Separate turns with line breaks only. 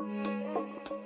Yeah. Mm.